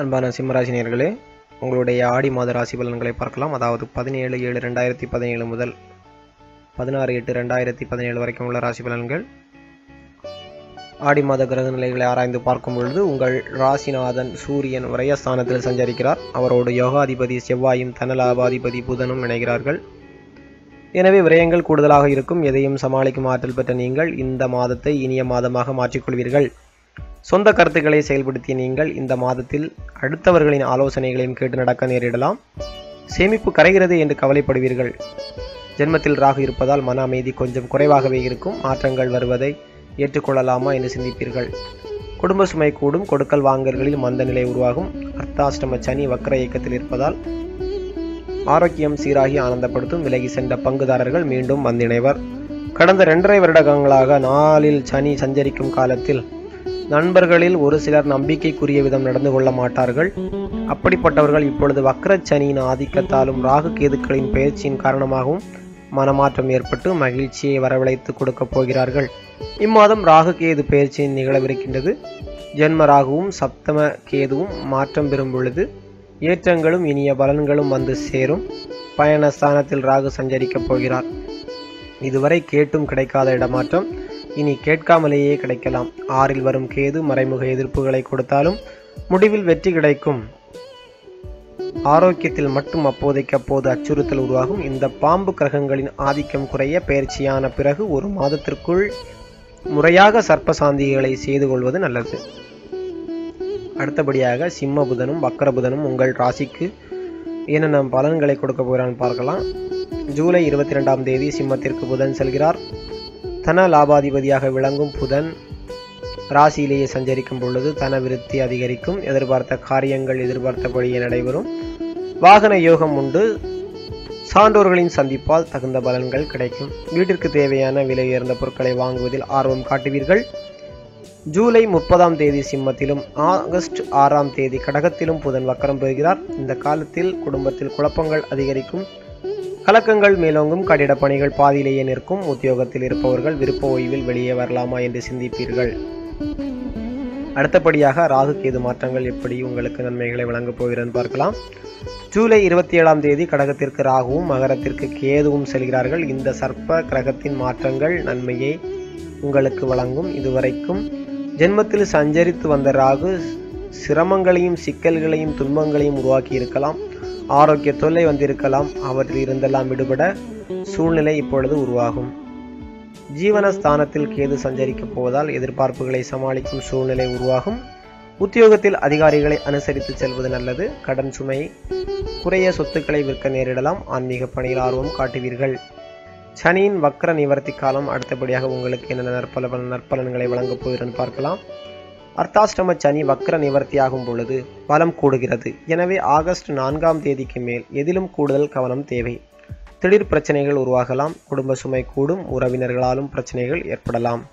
அன்பான சிம்மராசினியர்களே உங்களுடைய ஆடி மாத ராசி பலன்களை பார்க்கலாம். அதாவது பதினேழு ஏழு ரெண்டாயிரத்தி பதினேழு முதல் பதினாறு எட்டு ரெண்டாயிரத்தி பதினேழு வரைக்கும் உள்ள ராசி பலன்கள். ஆடி மாத கிரக நிலைகளை ஆராய்ந்து பார்க்கும் பொழுது உங்கள் ராசிநாதன் சூரியன் விரயஸ்தானத்தில் சஞ்சரிக்கிறார். அவரோடு யோகாதிபதி செவ்வாயும் தனலாபாதிபதி புதனும் இணைகிறார்கள். எனவே விரயங்கள் கூடுதலாக இருக்கும். எதையும் சமாளிக்கும் ஆற்றல் பெற்ற நீங்கள் இந்த மாதத்தை இனிய மாதமாக மாற்றிக்கொள்வீர்கள். சொந்த கருத்துக்களை செயல்படுத்திய நீங்கள் இந்த மாதத்தில் அடுத்தவர்களின் ஆலோசனைகளையும் கேட்டு நடக்க நேரிடலாம். சேமிப்பு கரைகிறது என்று கவலைப்படுவீர்கள். ஜென்மத்தில் ராகு இருப்பதால் மன அமைதி கொஞ்சம் குறைவாகவே இருக்கும். மாற்றங்கள் வருவதை ஏற்றுக்கொள்ளலாமா என்று சிந்திப்பீர்கள். குடும்ப சுமை கூடும். கொடுக்கல் வாங்கல்களில் மந்த நிலை உருவாகும். அர்த்தாஷ்டம சனி வக்கர இயக்கத்தில் இருப்பதால் ஆரோக்கியம் சீராகி ஆனந்தப்படுத்தும். விலகி சென்ற பங்குதாரர்கள் மீண்டும் வந்திணைவர். கடந்த இரண்டரை வருடங்களாக நாளில் சனி சஞ்சரிக்கும் காலத்தில் நண்பர்களில் ஒரு சிலர் நம்பிக்கைக்குரிய விதம் நடந்து கொள்ள மாட்டார்கள். அப்படிப்பட்டவர்கள் இப்பொழுது வக்ர சனியின் ஆதிக்கத்தாலும் ராகு கேதுக்களின் பயிற்சியின் காரணமாகவும் மனமாற்றம் ஏற்பட்டு மகிழ்ச்சியை வரவழைத்து கொடுக்கப் போகிறார்கள். இம்மாதம் ராகு கேது பயிற்சியின் நிகழவிருக்கின்றது. ஜென்ம ராகுவும் சப்தம கேதுவும் மாற்றம் பெறும் பொழுது ஏற்றங்களும் இனிய பலன்களும் வந்து சேரும். பயணஸ்தானத்தில் ராகு சஞ்சரிக்கப் போகிறார். இதுவரை கேட்டும் கிடைக்காத இடமாற்றம். இனி கேட்காமலேயே கிடைக்கலாம். ஆறில் வரும் கேது மறைமுக எதிர்ப்புகளை கொடுத்தாலும் முடிவில் வெற்றி கிடைக்கும். ஆரோக்கியத்தில் மட்டும் அப்போதைக்கு அப்போது அச்சுறுத்தல் உருவாகும். இந்த பாம்பு கிரகங்களின் ஆதிக்கம் குறைய பயிற்சியான பிறகு ஒரு மாதத்திற்குள் முறையாக சர்ப்ப சாந்திகளை செய்து கொள்வது நல்லது. அடுத்தபடியாக சிம்ம புதனும் வக்கர புதனும் உங்கள் ராசிக்கு என்னென்ன பலன்களை கொடுக்க போகிறான்னு பார்க்கலாம். ஜூலை இருபத்தி ரெண்டாம் தேதி சிம்மத்திற்கு புதன் செல்கிறார். தன லாபாதிபதியாக விளங்கும் புதன் ராசியிலேயே சஞ்சரிக்கும் பொழுது தன விருத்தி அதிகரிக்கும். எதிர்பார்த்த காரியங்கள் எதிர்பார்த்தபடியே நடைபெறும். வாகன யோகம் உண்டு. சான்றோர்களின் சந்திப்பால் தகுந்த பலன்கள் கிடைக்கும். வீட்டிற்கு தேவையான விலை உயர்ந்த பொருட்களை வாங்குவதில் ஆர்வம் காட்டுவீர்கள். ஜூலை முப்பதாம் தேதி சிம்மத்திலும் ஆகஸ்ட் ஆறாம் தேதி கடகத்திலும் புதன் வக்கரம் பெறுகிறார். இந்த காலத்தில் குடும்பத்தில் குழப்பங்கள் அதிகரிக்கும். கலக்கங்கள் மேலோங்கும் கட்டிடப் பணிகள் பாதியிலேயே நிற்கும். உத்தியோகத்தில் இருப்பவர்கள் விருப்ப ஓய்வில் வெளியே வரலாமா என்று சிந்திப்பீர்கள். அடுத்தபடியாக ராகு கேது மாற்றங்கள் எப்படி உங்களுக்கு நன்மைகளை வழங்கப் போகிறது பார்க்கலாம். ஜூலை இருபத்தி ஏழாம் தேதி கடகத்திற்கு ராகுவும் மகரத்திற்கு கேதுவும் செல்கிறார்கள். இந்த சர்ப்ப கிரகத்தின் மாற்றங்கள் நன்மையை உங்களுக்கு வழங்கும். இதுவரைக்கும் ஜென்மத்தில் சஞ்சரித்து வந்த ராகு சிரமங்களையும் சிக்கல்களையும் துன்பங்களையும் உருவாக்கி இருக்கலாம். ஆரோக்கிய தொல்லை வந்திருக்கலாம். அவற்றில் இருந்தெல்லாம் விடுபட சூழ்நிலை இப்பொழுது உருவாகும். ஜீவனஸ்தானத்தில் கேது சஞ்சரிக்கப் போவதால் எதிர்பார்ப்புகளை சமாளிக்கும் சூழ்நிலை உருவாகும். உத்தியோகத்தில் அதிகாரிகளை அனுசரித்து செல்வது நல்லது. கடன் சுமை குறைய சொத்துக்களை விற்க நேரிடலாம். ஆன்மீக பணியில் ஆர்வம் காட்டுவீர்கள். சனியின் வக்ர நிவர்த்தி காலம் அடுத்தபடியாக உங்களுக்கு என்னென்ன நற்பல நற்பலன்களை வழங்கப் போகிறேன்னு பார்க்கலாம். அர்த்தாஷ்டம சனி வக்ர நிவர்த்தியாகும் பொழுது பலம் கூடுகிறது. எனவே ஆகஸ்ட் நான்காம் தேதிக்கு மேல் எதிலும் கூடுதல் கவனம் தேவை. திடீர் பிரச்சனைகள் உருவாகலாம். குடும்ப சுமை கூடும். உறவினர்களாலும் பிரச்சனைகள் ஏற்படலாம்.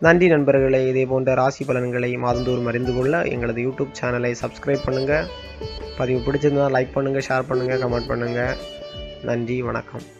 நன்றி நண்பர்களே. இதே போன்ற ராசி பலன்களை மாதந்தோறும் அறிந்து கொள்ள எங்களது யூடியூப் சேனலை சப்ஸ்கிரைப் பண்ணுங்கள் பதிவு பிடிச்சிருந்தால் லைக் பண்ணுங்கள் ஷேர் பண்ணுங்கள் கமெண்ட் பண்ணுங்கள் நன்றி வணக்கம்.